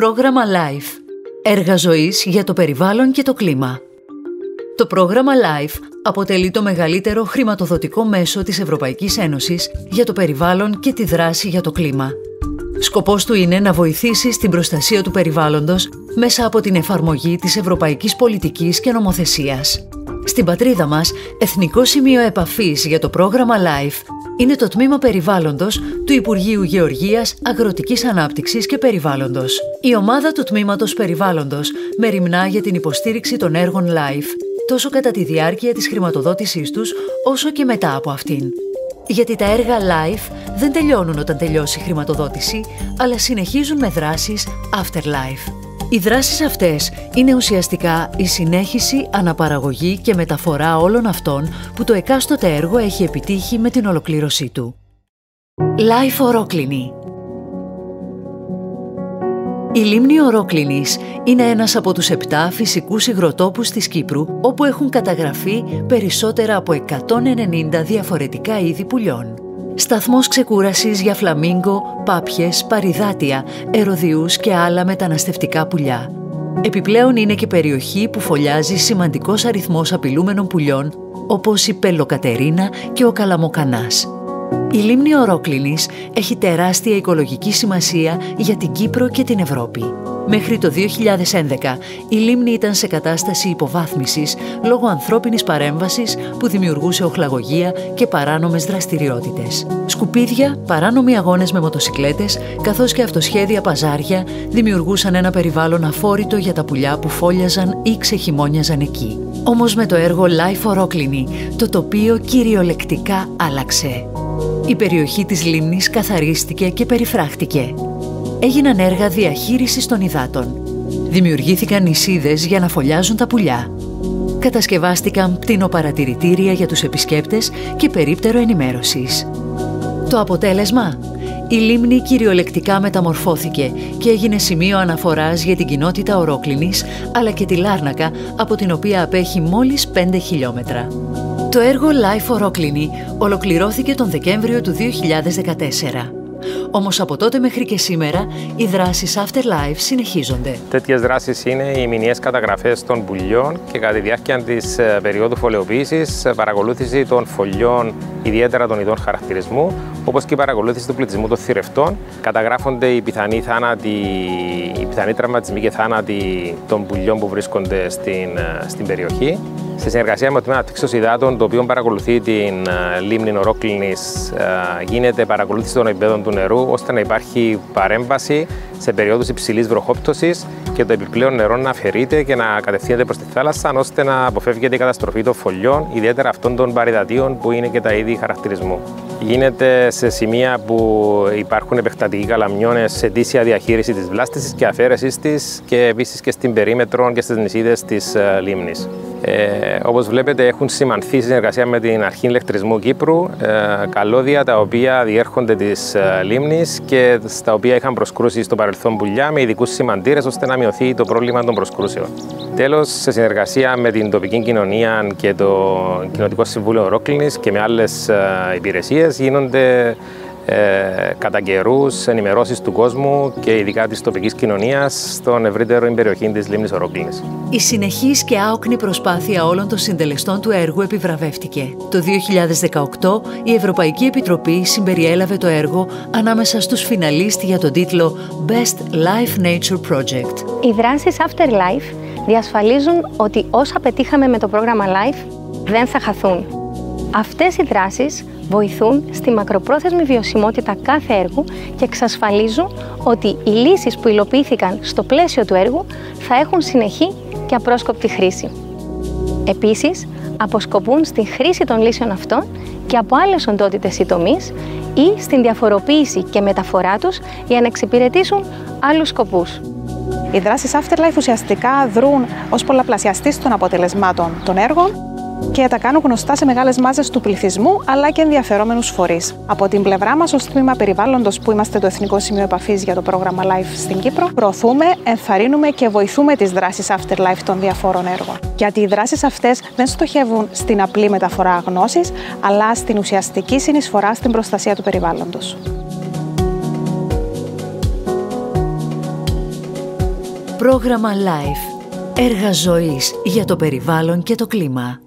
Πρόγραμμα LIFE. Έργα ζωής για το περιβάλλον και το κλίμα. Το πρόγραμμα LIFE αποτελεί το μεγαλύτερο χρηματοδοτικό μέσο της Ευρωπαϊκής Ένωσης για το περιβάλλον και τη δράση για το κλίμα. Σκοπός του είναι να βοηθήσει στην προστασία του περιβάλλοντος μέσα από την εφαρμογή της ευρωπαϊκής πολιτικής και νομοθεσίας. Στην πατρίδα μας, εθνικό σημείο επαφής για το πρόγραμμα LIFE είναι το Τμήμα Περιβάλλοντος του Υπουργείου Γεωργίας, Αγροτικής Ανάπτυξης και Περιβάλλοντος. Η ομάδα του Τμήματος Περιβάλλοντος μεριμνά για την υποστήριξη των έργων LIFE τόσο κατά τη διάρκεια της χρηματοδότησής τους, όσο και μετά από αυτήν. Γιατί τα έργα LIFE δεν τελειώνουν όταν τελειώσει η χρηματοδότηση, αλλά συνεχίζουν με δράσεις Afterlife. Οι δράσεις αυτές είναι ουσιαστικά η συνέχιση, αναπαραγωγή και μεταφορά όλων αυτών που το εκάστοτε έργο έχει επιτύχει με την ολοκλήρωσή του. Life Ορόκληνη η λίμνη Ορόκληνης είναι ένας από τους επτά φυσικούς υγροτόπους της Κύπρου όπου έχουν καταγραφεί περισσότερα από 190 διαφορετικά είδη πουλιών. Σταθμός ξεκούρασης για φλαμίγκο, πάπιες, παριδάτια, ερωδιούς και άλλα μεταναστευτικά πουλιά. Επιπλέον είναι και περιοχή που φωλιάζει σημαντικός αριθμός απειλούμενων πουλιών όπως η Πελοκατερίνα και ο Καλαμοκανάς. Η λίμνη Ορόκληνης έχει τεράστια οικολογική σημασία για την Κύπρο και την Ευρώπη. Μέχρι το 2011 η λίμνη ήταν σε κατάσταση υποβάθμισης λόγω ανθρώπινης παρέμβασης που δημιουργούσε οχλαγωγία και παράνομες δραστηριότητες. Σκουπίδια, παράνομοι αγώνες με μοτοσικλέτες καθώς και αυτοσχέδια παζάρια δημιουργούσαν ένα περιβάλλον αφόρητο για τα πουλιά που φόλιαζαν ή ξεχυμόνιαζαν εκεί. Όμως με το έργο Life Ορόκληνη το τοπίο κυριολεκτικά άλλαξε. Η περιοχή της λίμνης καθαρίστηκε και περιφράχτηκε. Έγιναν έργα διαχείρισης των υδάτων. Δημιουργήθηκαν νησίδες για να φωλιάζουν τα πουλιά. Κατασκευάστηκαν πτηνοπαρατηρητήρια για τους επισκέπτες και περίπτερο ενημέρωσης. Το αποτέλεσμα; Η λίμνη κυριολεκτικά μεταμορφώθηκε και έγινε σημείο αναφοράς για την κοινότητα Ορόκληνης αλλά και τη Λάρνακα από την οποία απέχει μόλις 5 χιλιόμετρα. Το έργο Life Ορόκληνη ολοκληρώθηκε τον Δεκέμβριο του 2014. Όμως από τότε μέχρι και σήμερα οι δράσεις Afterlife συνεχίζονται. Τέτοιες δράσεις είναι οι μηνιαίες καταγραφές των πουλιών και κατά τη διάρκεια της ε, περίοδου φωλαιοποίησης ε, παρακολούθηση των φωλιών ιδιαίτερα των ειδών χαρακτηρισμού όπως και η παρακολούθηση του πληθυσμού των θηρευτών. Καταγράφονται οι πιθανοί, θάνατοι, οι πιθανοί τραυματισμοί και θάνατοι των πουλιών που βρίσκονται στην, ε, στην περιοχή σε συνεργασία με το Τμήμα Αναπτύξεω Υδάτων, το οποίο παρακολουθεί την ε, λίμνη Ορόκληνης, ε, γίνεται παρακολούθηση των επιπέδων του νερού, ώστε να υπάρχει παρέμβαση σε περίοδου υψηλής βροχόπτωσης και το επιπλέον νερό να αφαιρείται και να κατευθύνεται προς τη θάλασσα, ώστε να αποφεύγεται η καταστροφή των φωλιών, ιδιαίτερα αυτών των παρυδατίων που είναι και τα είδη χαρακτηρισμού. Γίνεται σε σημεία που υπάρχουν επεκτατικοί καλαμιώνες σε αιτήσια διαχείριση της βλάστησης και αφαίρεσης της και επίσης και στην περίμετρο και στις νησίδες της ε, λίμνης. Ε, όπως βλέπετε έχουν σημανθεί συνεργασία με την Αρχή Ηλεκτρισμού Κύπρου ε, καλώδια τα οποία διέρχονται της ε, λίμνης και στα οποία είχαν προσκρούσει στο παρελθόν πουλιά με ειδικούς σημαντήρες ώστε να μειωθεί το πρόβλημα των προσκρούσεων. Τέλος, σε συνεργασία με την τοπική κοινωνία και το Κοινοτικό Συμβούλιο Ρόκλινης και με άλλες ε, υπηρεσίες γίνονται ε, κατά καιρούς ενημερώσεις του κόσμου και ειδικά της τοπικής κοινωνίας στον ευρύτερο περιοχή της λίμνης Ορόκληνη. Η συνεχής και άοκνη προσπάθεια όλων των συντελεστών του έργου επιβραβεύτηκε. Το 2018 η Ευρωπαϊκή Επιτροπή συμπεριέλαβε το έργο ανάμεσα στους φιναλίστ για τον τίτλο Best Life Nature Project. Οι δράσεις Afterlife διασφαλίζουν ότι όσα πετύχαμε με το πρόγραμμα Life δεν θα χαθούν. Αυτές οι δράσεις βοηθούν στη μακροπρόθεσμη βιωσιμότητα κάθε έργου και εξασφαλίζουν ότι οι λύσεις που υλοποιήθηκαν στο πλαίσιο του έργου θα έχουν συνεχή και απρόσκοπτη χρήση. Επίσης, αποσκοπούν στη χρήση των λύσεων αυτών και από άλλες οντότητες ή τομείς ή στην διαφοροποίηση και μεταφορά τους για να εξυπηρετήσουν άλλους σκοπούς. Οι δράσεις Afterlife ουσιαστικά δρούν ως πολλαπλασιαστής των αποτελεσμάτων των έργων και τα κάνουν γνωστά σε μεγάλες μάζες του πληθυσμού αλλά και ενδιαφερόμενους φορείς. Από την πλευρά μας, ως τμήμα περιβάλλοντος που είμαστε το Εθνικό Σημείο Επαφής για το πρόγραμμα LIFE στην Κύπρο, προωθούμε, ενθαρρύνουμε και βοηθούμε τις δράσεις Afterlife των διαφόρων έργων. Γιατί οι δράσεις αυτές δεν στοχεύουν στην απλή μεταφορά γνώση, αλλά στην ουσιαστική συνεισφορά στην προστασία του περιβάλλοντος. Πρόγραμμα LIFE. Έργα ζωής για το περιβάλλον και το κλίμα.